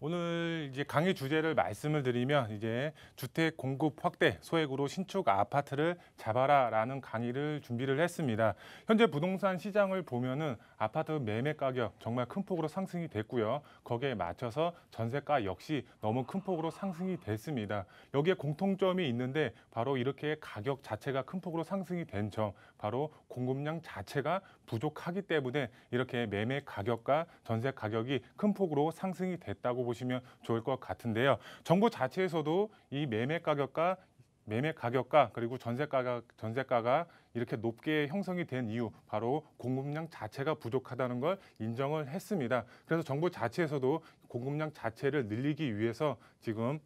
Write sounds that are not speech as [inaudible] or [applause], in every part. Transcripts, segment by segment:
오늘 이제 강의 주제를 말씀을 드리면 이제 주택 공급 확대 소액으로 신축 아파트를 잡아라라는 강의를 준비를 했습니다. 현재 부동산 시장을 보면은 아파트 매매 가격 정말 큰 폭으로 상승이 됐고요. 거기에 맞춰서 전세가 역시 너무 큰 폭으로 상승이 됐습니다. 여기에 공통점이 있는데 바로 이렇게 가격 자체가 큰 폭으로 상승이 된 점, 바로 공급량 자체가 부족하기 때문에 이렇게 매매 가격과 전세 가격이 큰 폭으로 상승이 됐다고 보시면 좋을 것 같은데요. 정부 자체에서도 이 매매 가격과 매매 가격과 그리고 전세 가격 전세가가 이렇게 높게 형성이 된 이유 바로 공급량 자체가 부족하다는 걸 인정을 했습니다. 그래서 정부 자체에서도 공급량 자체를 늘리기 위해서 지금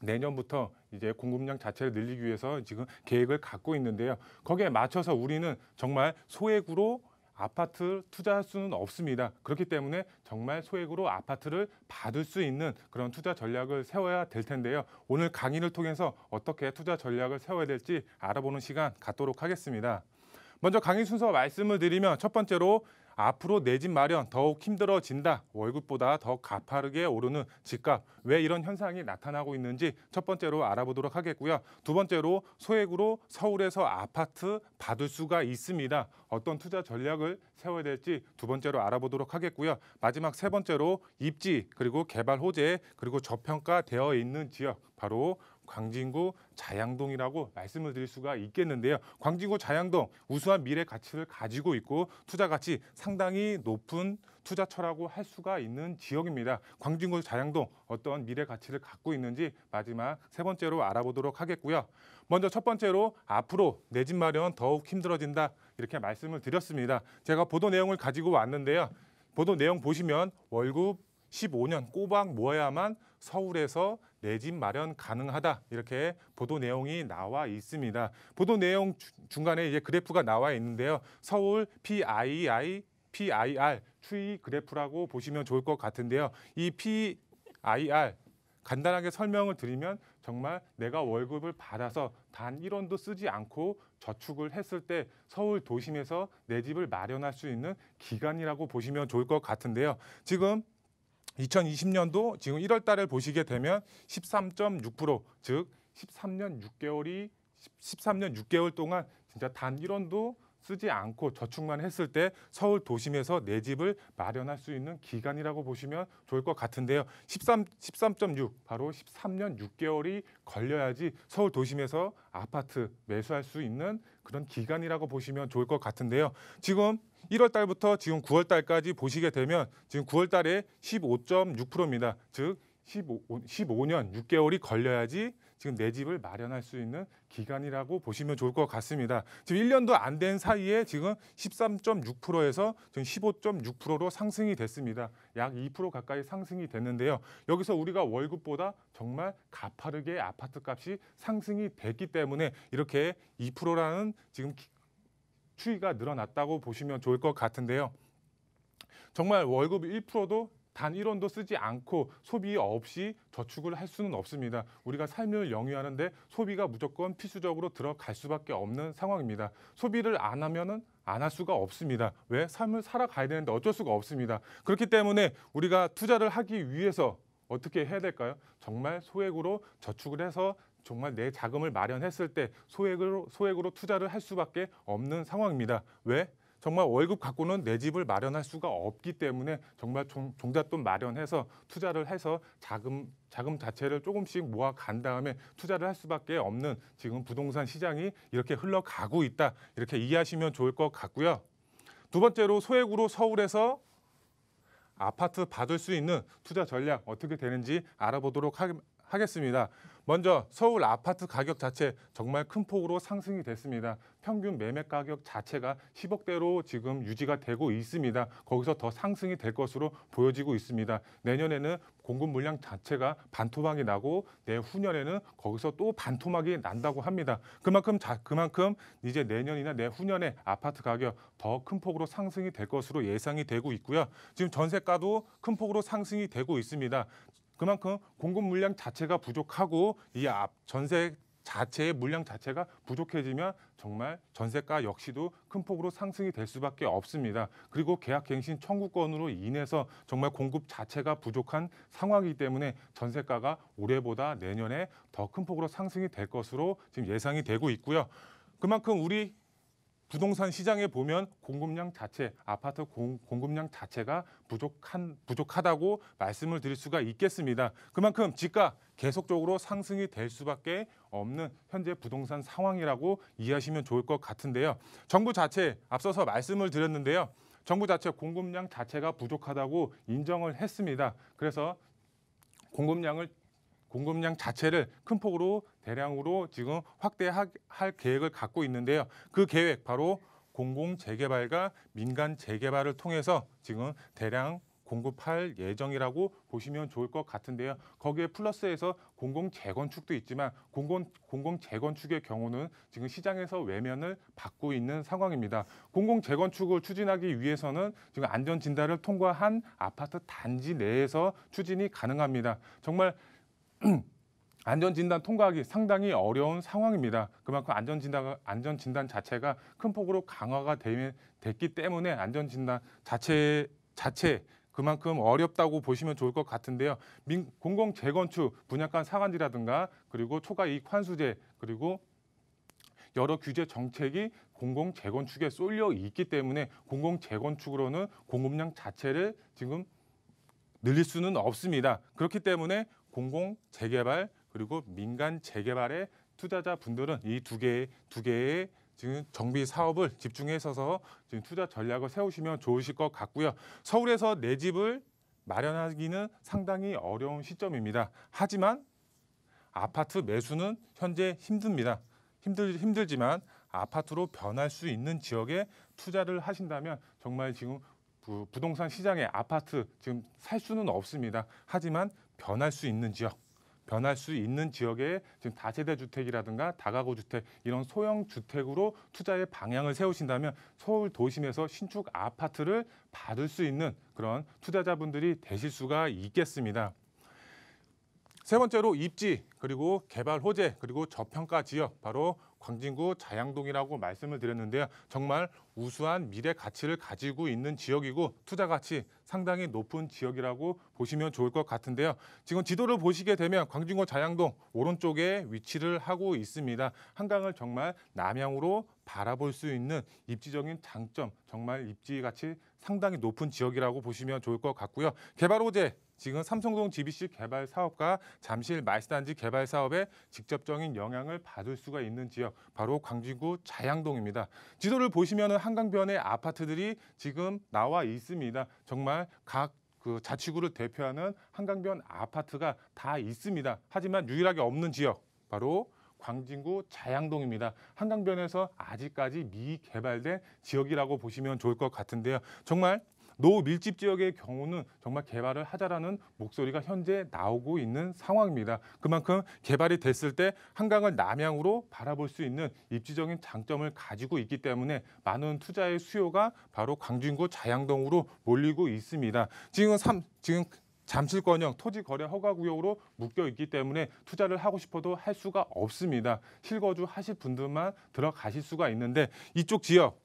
내년부터 이제 공급량 자체를 늘리기 위해서 지금 계획을 갖고 있는데요. 거기에 맞춰서 우리는 정말 소액으로 아파트 투자할 수는 없습니다. 그렇기 때문에 정말 소액으로 아파트를 받을 수 있는 그런 투자 전략을 세워야 될 텐데요. 오늘 강의를 통해서 어떻게 투자 전략을 세워야 될지 알아보는 시간 갖도록 하겠습니다. 먼저 강의 순서 말씀을 드리면 첫 번째로 앞으로 내 집 마련 더욱 힘들어진다. 월급보다 더 가파르게 오르는 집값. 왜 이런 현상이 나타나고 있는지 첫 번째로 알아보도록 하겠고요. 두 번째로 소액으로 서울에서 아파트 받을 수가 있습니다. 어떤 투자 전략을 세워야 될지 두 번째로 알아보도록 하겠고요. 마지막 세 번째로 입지 그리고 개발 호재 그리고 저평가되어 있는 지역 바로 광진구 자양동이라고 말씀을 드릴 수가 있겠는데요. 광진구 자양동 우수한 미래 가치를 가지고 있고 투자 가치 상당히 높은 투자처라고 할 수가 있는 지역입니다. 광진구 자양동 어떤 미래 가치를 갖고 있는지 마지막 세 번째로 알아보도록 하겠고요. 먼저 첫 번째로 앞으로 내 집 마련 더욱 힘들어진다 이렇게 말씀을 드렸습니다. 제가 보도 내용을 가지고 왔는데요. 보도 내용 보시면 월급 15년 꼬박 모아야만 서울에서 내 집 마련 가능하다 이렇게 보도 내용이 나와 있습니다. 보도 내용 중간에 이제 그래프가 나와 있는데요. 서울 PII PIR 추이 그래프라고 보시면 좋을 것 같은데요. 이 PIR 간단하게 설명을 드리면 정말 내가 월급을 받아서 단 1원도 쓰지 않고 저축을 했을 때 서울 도심에서 내 집을 마련할 수 있는 기간이라고 보시면 좋을 것 같은데요. 지금 2020년도 지금 1월 달을 보시게 되면 13.6%, 즉 13년 6개월이 13년 6개월 동안 진짜 단 1원도 쓰지 않고 저축만 했을 때 서울 도심에서 내 집을 마련할 수 있는 기간이라고 보시면 좋을 것 같은데요. 13, 13.6 바로 13년 6개월이 걸려야지 서울 도심에서 아파트 매수할 수 있는 그런 기간이라고 보시면 좋을 것 같은데요. 지금 1월 달부터 지금 9월 달까지 보시게 되면 지금 9월 달에 15.6%입니다. 즉 15, 15년 6개월이 걸려야지 지금 내 집을 마련할 수 있는 기간이라고 보시면 좋을 것 같습니다. 지금 1년도 안 된 사이에 지금 13.6%에서 지금 15.6%로 상승이 됐습니다. 약 2% 가까이 상승이 됐는데요. 여기서 우리가 월급보다 정말 가파르게 아파트 값이 상승이 됐기 때문에 이렇게 2%라는 지금 추이가 늘어났다고 보시면 좋을 것 같은데요. 정말 월급 1%도 단 1원도 쓰지 않고 소비 없이 저축을 할 수는 없습니다. 우리가 삶을 영위하는데 소비가 무조건 필수적으로 들어갈 수밖에 없는 상황입니다. 소비를 안 하면은 안 할 수가 없습니다. 왜? 삶을 살아가야 되는데 어쩔 수가 없습니다. 그렇기 때문에 우리가 투자를 하기 위해서 어떻게 해야 될까요? 정말 소액으로 저축을 해서 정말 내 자금을 마련했을 때 소액으로 소액으로 투자를 할 수밖에 없는 상황입니다. 왜? 정말 월급 갖고는 내 집을 마련할 수가 없기 때문에 정말 종, 종잣돈 마련해서 투자를 해서 자금 자금 자체를 조금씩 모아 간 다음에 투자를 할 수밖에 없는 지금 부동산 시장이 이렇게 흘러가고 있다 이렇게 이해하시면 좋을 것 같고요. 두 번째로 소액으로 서울에서 아파트 받을 수 있는 투자 전략 어떻게 되는지 알아보도록 하, 하겠습니다. 먼저 서울 아파트 가격 자체 정말 큰 폭으로 상승이 됐습니다. 평균 매매 가격 자체가 10억대로 지금 유지가 되고 있습니다. 거기서 더 상승이 될 것으로 보여지고 있습니다. 내년에는 공급 물량 자체가 반토막이 나고 내후년에는 거기서 또 반토막이 난다고 합니다. 그만큼 자, 그만큼 이제 내년이나 내후년에 아파트 가격 더 큰 폭으로 상승이 될 것으로 예상이 되고 있고요. 지금 전세가도 큰 폭으로 상승이 되고 있습니다. 그만큼 공급 물량 자체가 부족하고 이앞 전세 자체의 물량 자체가 부족해지면 정말 전세가 역시도 큰 폭으로 상승이 될 수밖에 없습니다. 그리고 계약갱신 청구권으로 인해서 정말 공급 자체가 부족한 상황이기 때문에 전세가가 올해보다 내년에 더 큰 폭으로 상승이 될 것으로 지금 예상이 되고 있고요. 그만큼 우리 부동산 시장에 보면 공급량 자체, 아파트 공, 공급량 자체가 부족한 부족하다고 말씀을 드릴 수가 있겠습니다. 그만큼 집가 계속적으로 상승이 될 수밖에 없는 현재 부동산 상황이라고 이해하시면 좋을 것 같은데요. 정부 자체 앞서서 말씀을 드렸는데요. 정부 자체 공급량 자체가 부족하다고 인정을 했습니다. 그래서 공급량을 공급량 자체를 큰 폭으로 대량으로 지금 확대할 계획을 갖고 있는데요. 그 계획 바로 공공 재개발과 민간 재개발을 통해서 지금 대량 공급할 예정이라고 보시면 좋을 것 같은데요. 거기에 플러스해서 공공 재건축도 있지만 공공 공공 재건축의 경우는 지금 시장에서 외면을 받고 있는 상황입니다. 공공 재건축을 추진하기 위해서는 지금 안전 진단을 통과한 아파트 단지 내에서 추진이 가능합니다. 정말 [clears throat] 안전진단 통과하기 상당히 어려운 상황입니다. 그만큼 안전진단 안전진단 자체가 큰 폭으로 강화가 되, 됐기 때문에 안전진단 자체 자체 그만큼 어렵다고 보시면 좋을 것 같은데요. 민, 공공 재건축 분양가 상한제라든가 그리고 초과 이익 환수제 그리고 여러 규제 정책이 공공 재건축에 쏠려 있기 때문에 공공 재건축으로는 공급량 자체를 지금 늘릴 수는 없습니다. 그렇기 때문에 공공 재개발 그리고 민간 재개발의 투자자 분들은 이 두 개의 두 개의 지금 정비 사업을 집중해서 지금 투자 전략을 세우시면 좋으실 것 같고요. 서울에서 내 집을 마련하기는 상당히 어려운 시점입니다. 하지만 아파트 매수는 현재 힘듭니다. 힘들 힘들지만 아파트로 변할 수 있는 지역에 투자를 하신다면 정말 지금 부동산 시장에 아파트 지금 살 수는 없습니다. 하지만 변할 수 있는 지역, 변할 수 있는 지역에 지금 다세대 주택이라든가 다가구 주택 이런 소형 주택으로 투자의 방향을 세우신다면 서울 도심에서 신축 아파트를 받을 수 있는 그런 투자자분들이 되실 수가 있겠습니다. 세 번째로 입지 그리고 개발 호재 그리고 저평가 지역 바로 광진구 자양동이라고 말씀을 드렸는데요. 정말 우수한 미래 가치를 가지고 있는 지역이고 투자 가치 상당히 높은 지역이라고 보시면 좋을 것 같은데요. 지금 지도를 보시게 되면 광진구 자양동 오른쪽에 위치를 하고 있습니다. 한강을 정말 남향으로 바라볼 수 있는 입지적인 장점, 정말 입지 가치 상당히 높은 지역이라고 보시면 좋을 것 같고요. 개발 호재 지금 삼성동 GBC 개발 사업과 잠실 말스단지 개발 사업에 직접적인 영향을 받을 수가 있는 지역 바로 광진구 자양동입니다. 지도를 보시면 한강변의 아파트들이 지금 나와 있습니다. 정말 각그 자치구를 대표하는 한강변 아파트가 다 있습니다. 하지만 유일하게 없는 지역 바로 광진구 자양동입니다. 한강변에서 아직까지 미개발된 지역이라고 보시면 좋을 것 같은데요. 정말 노밀집 지역의 경우는 정말 개발을 하자라는 목소리가 현재 나오고 있는 상황입니다. 그만큼 개발이 됐을 때 한강을 남향으로 바라볼 수 있는 입지적인 장점을 가지고 있기 때문에 많은 투자의 수요가 바로 광진구 자양동으로 몰리고 있습니다. 지금 삼 지금 잠실권역 토지 거래 허가 구역으로 묶여 있기 때문에 투자를 하고 싶어도 할 수가 없습니다. 실거주 하실 분들만 들어가실 수가 있는데 이쪽 지역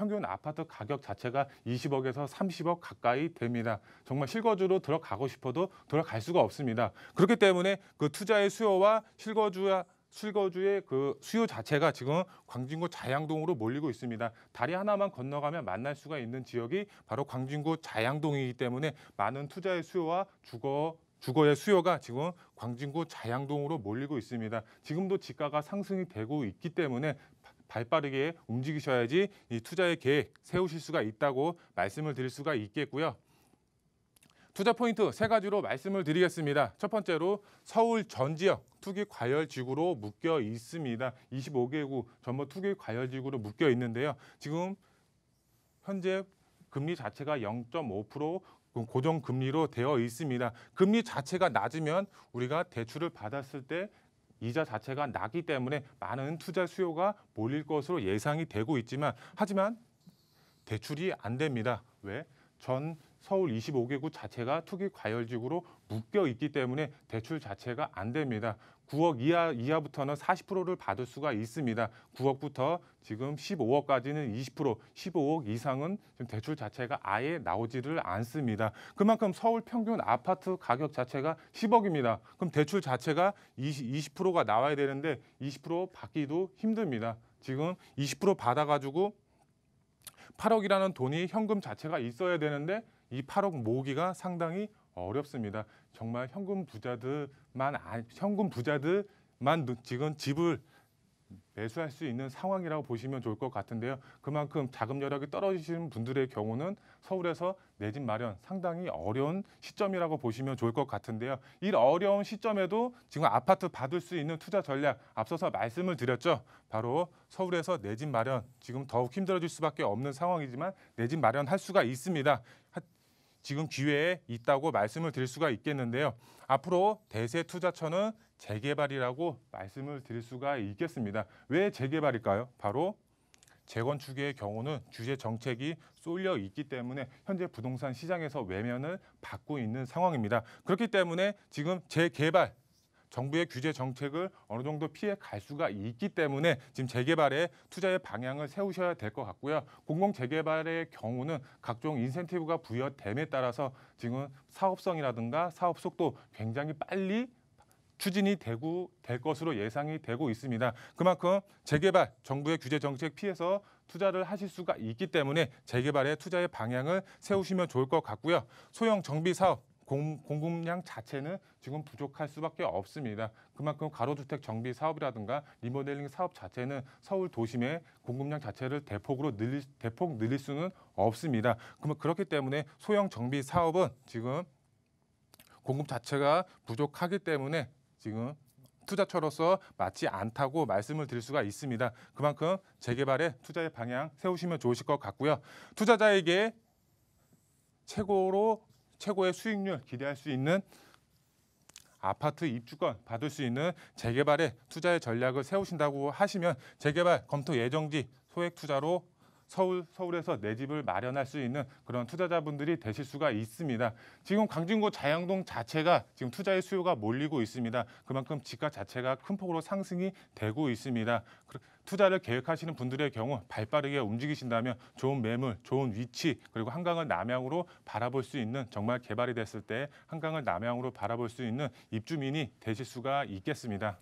평균 아파트 가격 자체가 20억에서 30억 가까이 됩니다. 정말 실거주로 들어가고 싶어도 들어갈 수가 없습니다. 그렇기 때문에 그 투자의 수요와 실거주와 실거주의 그 수요 자체가 지금 광진구 자양동으로 몰리고 있습니다. 다리 하나만 건너가면 만날 수가 있는 지역이 바로 광진구 자양동이기 때문에 많은 투자의 수요와 주거 주거의 수요가 지금 광진구 자양동으로 몰리고 있습니다. 지금도 지가가 상승이 되고 있기 때문에 발빠르게 움직이셔야지 이 투자의 계획 세우실 수가 있다고 말씀을 드릴 수가 있겠고요. 투자 포인트 세 가지로 말씀을 드리겠습니다. 첫 번째로 서울 전 지역 투기 과열 지구로 묶여 있습니다. 25개구 전부 투기 과열 지구로 묶여 있는데요. 지금 현재 금리 자체가 0.5% 고정 금리로 되어 있습니다. 금리 자체가 낮으면 우리가 대출을 받았을 때 이자 자체가 낮기 때문에 많은 투자 수요가 몰릴 것으로 예상이 되고 있지만 하지만 대출이 안 됩니다. 왜? 전 서울 25개구 자체가 투기 과열지구로 묶여 있기 때문에 대출 자체가 안 됩니다. 9억 이하 이하부터는 40%를 받을 수가 있습니다. 9억부터 지금 15억까지는 20%, 15억 이상은 지금 대출 자체가 아예 나오지를 않습니다. 그만큼 서울 평균 아파트 가격 자체가 10억입니다. 그럼 대출 자체가 20, 20%가 나와야 되는데 20% 받기도 힘듭니다. 지금 20% 받아가지고 8억이라는 돈이 현금 자체가 있어야 되는데 이 8억 모으기가 상당히 어렵습니다. 정말 현금 부자들만 아- 현금 부자들만 누- 지금 집을 매수할 수 있는 상황이라고 보시면 좋을 것 같은데요. 그만큼 자금 여력이 떨어지시는 분들의 경우는 서울에서 내 집 마련 상당히 어려운 시점이라고 보시면 좋을 것 같은데요. 이 어려운 시점에도 지금 아파트 받을 수 있는 투자 전략 앞서서 말씀을 드렸죠. 바로 서울에서 내 집 마련 지금 더욱 힘들어질 수밖에 없는 상황이지만 내 집 마련할 수가 있습니다. 하- 지금 기회에 있다고 말씀을 드릴 수가 있겠는데요. 앞으로 대세 투자처는 재개발이라고 말씀을 드릴 수가 있겠습니다. 왜 재개발일까요? 바로 재건축의 경우는 규제 정책이 쏠려 있기 때문에 현재 부동산 시장에서 외면을 받고 있는 상황입니다. 그렇기 때문에 지금 재개발 정부의 규제 정책을 어느 정도 피해 갈 수가 있기 때문에 지금 재개발에 투자의 방향을 세우셔야 될 것 같고요. 공공 재개발의 경우는 각종 인센티브가 부여됨에 따라서 지금 사업성이라든가 사업 속도 굉장히 빨리 추진이 되고 될 것으로 예상이 되고 있습니다. 그만큼 재개발 정부의 규제 정책 피해서 투자를 하실 수가 있기 때문에 재개발에 투자의 방향을 세우시면 좋을 것 같고요. 소형 정비 사업 공, 공급량 자체는 지금 부족할 수밖에 없습니다. 그만큼 가로주택 정비 사업이라든가 리모델링 사업 자체는 서울 도심의 공급량 자체를 대폭으로 늘릴, 대폭 늘릴 수는 없습니다. 그러면 그렇기 때문에 소형 정비 사업은 지금 공급 자체가 부족하기 때문에 지금 투자처로서 맞지 않다고 말씀을 드릴 수가 있습니다. 그만큼 재개발에 투자의 방향 세우시면 좋으실 것 같고요. 투자자에게 최고로 최고의 수익률 기대할 수 있는 아파트 입주권 받을 수 있는 재개발에 투자의 전략을 세우신다고 하시면 재개발 검토 예정지 소액 투자로 서울 서울에서 내 집을 마련할 수 있는 그런 투자자분들이 되실 수가 있습니다. 지금 광진구 자양동 자체가 지금 투자의 수요가 몰리고 있습니다. 그만큼 집가 자체가 큰 폭으로 상승이 되고 있습니다. 그- 투자를 계획하시는 분들의 경우 발빠르게 움직이신다면 좋은 매물, 좋은 위치 그리고 한강을 남향으로 바라볼 수 있는 정말 개발이 됐을 때 한강을 남향으로 바라볼 수 있는 입주민이 되실 수가 있겠습니다.